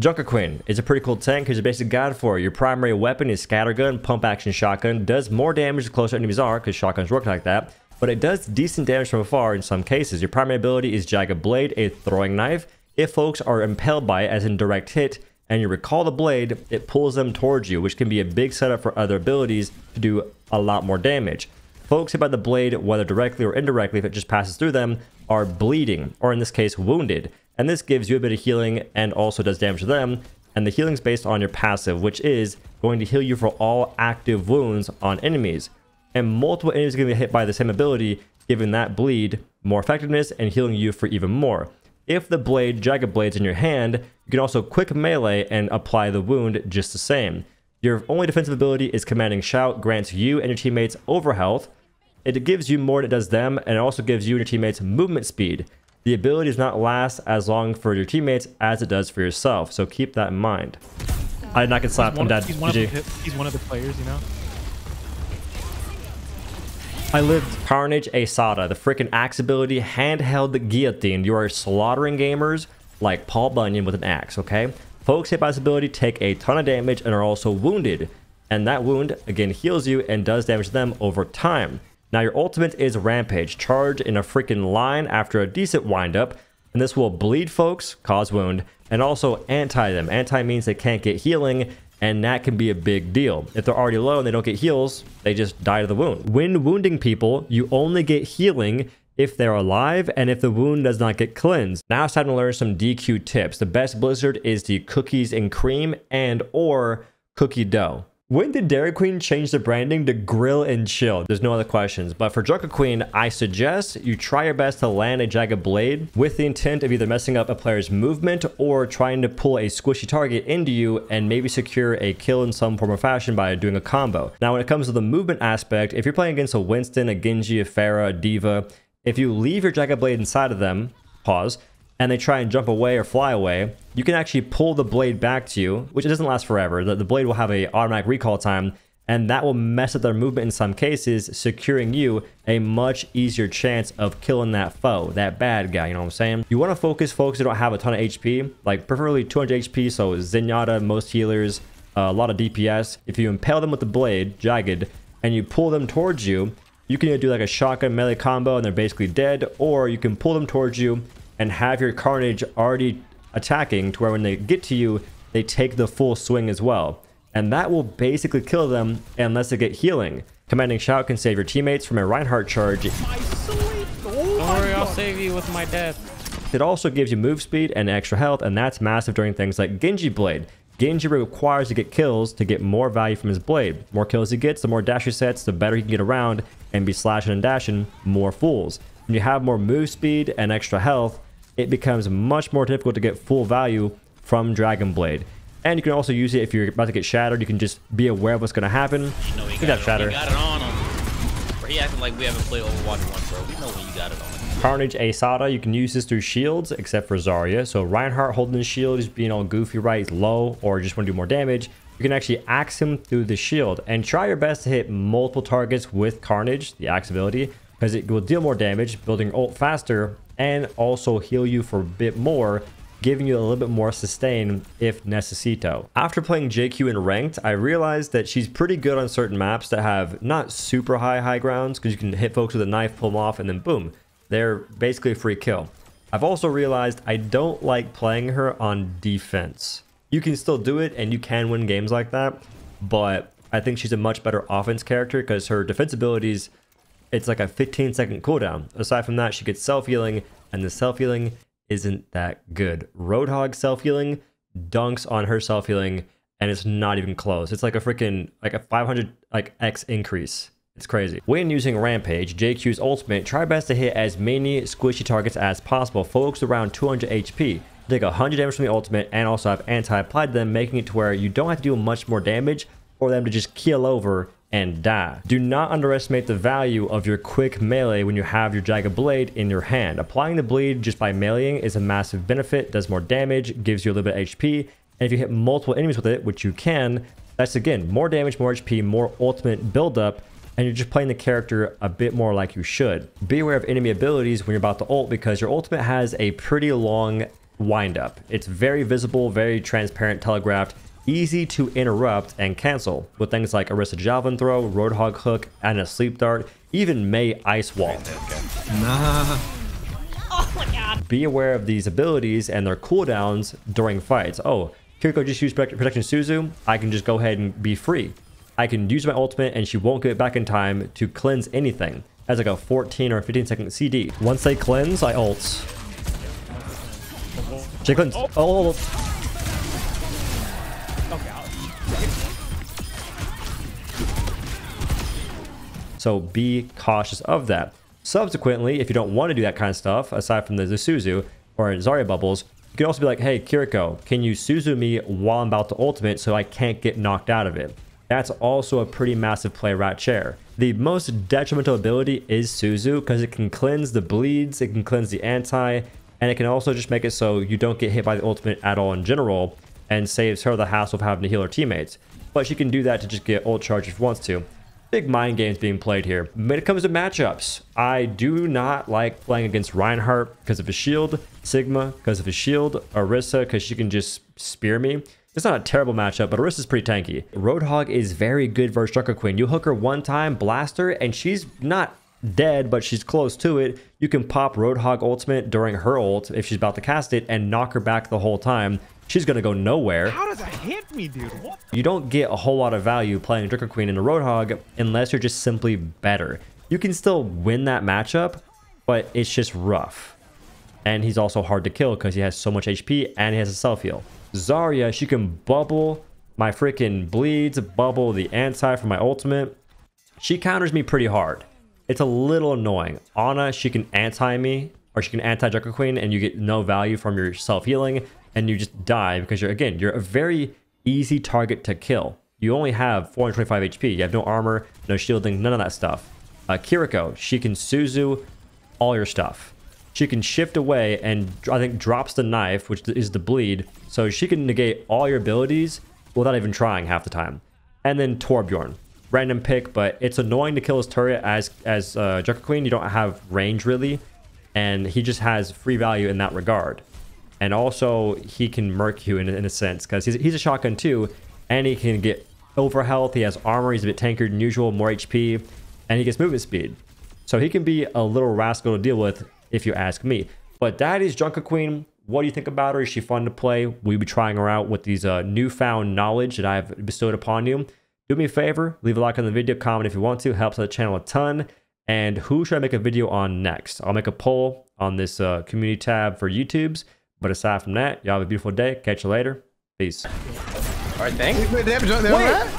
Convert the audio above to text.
Junker Queen is a pretty cool tank because you're basically god for. Your primary weapon is Scattergun, Pump Action Shotgun, does more damage the closer enemies are because shotguns work like that, but it does decent damage from afar in some cases. Your primary ability is Jagged Blade, a throwing knife. If folks are impaled by it as in direct hit, and you recall the blade, it pulls them towards you, which can be a big setup for other abilities to do a lot more damage. Folks hit by the blade, whether directly or indirectly, if it just passes through them, are bleeding, or in this case, wounded and this gives you a bit of healing and also does damage to them. And the healing is based on your passive, which is going to heal you for all active wounds on enemies. And multiple enemies are going to get hit by the same ability, giving that bleed more effectiveness and healing you for even more. If the blade, Jagged Blade's in your hand, you can also quick melee and apply the wound just the same. Your only defensive ability is Commanding Shout, grants you and your teammates over health. It gives you more than it does them, and it also gives you and your teammates movement speed. The ability does not last as long for your teammates as it does for yourself, so keep that in mind. I did not get slapped. I'm dead. He's one, the, he's one, of the, players, you know? I lived Carnage Asada, the freaking axe ability, handheld guillotine. You are slaughtering gamers like Paul Bunyan with an axe, okay? Folks hit by this ability take a ton of damage and are also wounded. And that wound, again, heals you and does damage to them over time. Now your ultimate is Rampage. Charge in a freaking line after a decent windup, and this will bleed folks, cause wound, and also anti them. Anti means they can't get healing, and that can be a big deal. If they're already low and they don't get heals, they just die to the wound. When wounding people, you only get healing if they're alive and if the wound does not get cleansed. Now it's time to learn some DQ tips. The best blizzard is the cookies and cream and or cookie dough. When did Dairy Queen change the branding to grill and chill? There's no other questions. But for Junker Queen, I suggest you try your best to land a Jagged Blade with the intent of either messing up a player's movement or trying to pull a squishy target into you and maybe secure a kill in some form or fashion by doing a combo. Now, when it comes to the movement aspect, if you're playing against a Winston, a Genji, a Pharah, a D.Va, if you leave your Jagged Blade inside of them, pause, and they try and jump away or fly away, you can actually pull the blade back to you, which it doesn't last forever. The, the blade will have a automatic recall time, and that will mess up their movement in some cases, securing you a much easier chance of killing that foe, that bad guy, you know what I'm saying? You want to focus folks who don't have a ton of HP, like preferably 200 HP, so Zenyatta, most healers, uh, a lot of DPS. If you impale them with the blade, Jagged, and you pull them towards you, you can either do like a shotgun melee combo and they're basically dead, or you can pull them towards you and have your Carnage already attacking to where when they get to you, they take the full swing as well. And that will basically kill them unless they get healing. Commanding Shout can save your teammates from a Reinhardt charge. Oh Don't worry, I'll save you with my death. It also gives you move speed and extra health, and that's massive during things like Genji Blade. Genji requires to get kills to get more value from his blade. More kills he gets, the more dash he sets, the better he can get around and be slashing and dashing more fools. When you have more move speed and extra health, it becomes much more difficult to get full value from Dragon Blade. And you can also use it if you're about to get shattered. You can just be aware of what's going to happen. You know he got, it, shatter. He got it on him. He acting like we haven't played Overwatch 1, bro. We know when you got it on. Carnage Asada, you can use this through shields, except for Zarya. So Reinhardt holding the shield, he's being all goofy, right? He's low, or just want to do more damage. You can actually axe him through the shield. And try your best to hit multiple targets with Carnage, the axe ability, because it will deal more damage, building ult faster, and also heal you for a bit more giving you a little bit more sustain if necessito. After playing JQ in ranked, I realized that she's pretty good on certain maps that have not super high high grounds because you can hit folks with a knife, pull them off, and then boom, they're basically a free kill. I've also realized I don't like playing her on defense. You can still do it and you can win games like that, but I think she's a much better offense character because her defense abilities it's like a 15 second cooldown. Aside from that, she gets self-healing, and the self-healing isn't that good. Roadhog self-healing dunks on her self-healing, and it's not even close. It's like a freaking, like a 500 like X increase. It's crazy. When using Rampage, JQ's ultimate, try best to hit as many squishy targets as possible. Focus around 200 HP. Take 100 damage from the ultimate and also have anti-applied them, making it to where you don't have to do much more damage for them to just keel over and die. Do not underestimate the value of your quick melee when you have your Jagged Blade in your hand. Applying the bleed just by meleeing is a massive benefit, does more damage, gives you a little bit of HP, and if you hit multiple enemies with it, which you can, that's again, more damage, more HP, more ultimate buildup, and you're just playing the character a bit more like you should. Be aware of enemy abilities when you're about to ult because your ultimate has a pretty long wind up. It's very visible, very transparent, telegraphed, easy to interrupt and cancel with things like Orisa Javelin Throw, Roadhog Hook, and a Sleep Dart, even Mei Ice Wall. Nah. Oh my god. Be aware of these abilities and their cooldowns during fights. Oh, Kiriko just used Protection Suzu. I can just go ahead and be free. I can use my ultimate and she won't get back in time to cleanse anything. That's like a 14 or 15 second CD. Once they cleanse, I ult. She cleanse. Oh. oh, oh, oh. So be cautious of that. Subsequently, if you don't want to do that kind of stuff, aside from the, the Suzu or Zarya bubbles, you can also be like, hey, Kiriko, can you Suzu me while I'm about to ultimate so I can't get knocked out of it? That's also a pretty massive play right chair. The most detrimental ability is Suzu because it can cleanse the bleeds, it can cleanse the anti, and it can also just make it so you don't get hit by the ultimate at all in general and saves her the hassle of having to heal her teammates. But she can do that to just get ult charge if she wants to. Big mind games being played here. When it comes to matchups, I do not like playing against Reinhardt because of his shield, Sigma because of his shield, Orisa because she can just spear me. It's not a terrible matchup, but Orisa's pretty tanky. Roadhog is very good versus Drucker Queen. You hook her one time, blast her, and she's not dead, but she's close to it. You can pop Roadhog ultimate during her ult if she's about to cast it and knock her back the whole time. She's gonna go nowhere. How does that hit me, dude? What? You don't get a whole lot of value playing Drucker Queen in a Roadhog unless you're just simply better. You can still win that matchup, but it's just rough. And he's also hard to kill because he has so much HP and he has a self heal. Zarya, she can bubble my freaking bleeds, bubble the anti for my ultimate. She counters me pretty hard. It's a little annoying. Ana, she can anti me, or she can anti Drucker Queen, and you get no value from your self healing, and you just die because you're, again, you're a very easy target to kill. You only have 425 HP. You have no armor, no shielding, none of that stuff. Uh, Kiriko, she can Suzu all your stuff. She can shift away and I think drops the knife, which is the bleed. So she can negate all your abilities without even trying half the time. And then Torbjorn. Random pick, but it's annoying to kill his turret as as uh, Drucker Queen. You don't have range really. And he just has free value in that regard. And also, he can murk you in, in a sense, because he's, he's a shotgun too. And he can get over health. He has armor. He's a bit tankier than usual, more HP. And he gets movement speed. So he can be a little rascal to deal with if you ask me. But is Junker Queen. What do you think about her? Is she fun to play? We'll be trying her out with these uh, newfound knowledge that I've bestowed upon you. Do me a favor, leave a like on the video, comment if you want to. Helps the channel a ton. And who should I make a video on next? I'll make a poll on this uh, community tab for YouTube's. But aside from that, y'all have a beautiful day. Catch you later. Peace. All right, thanks. Wait,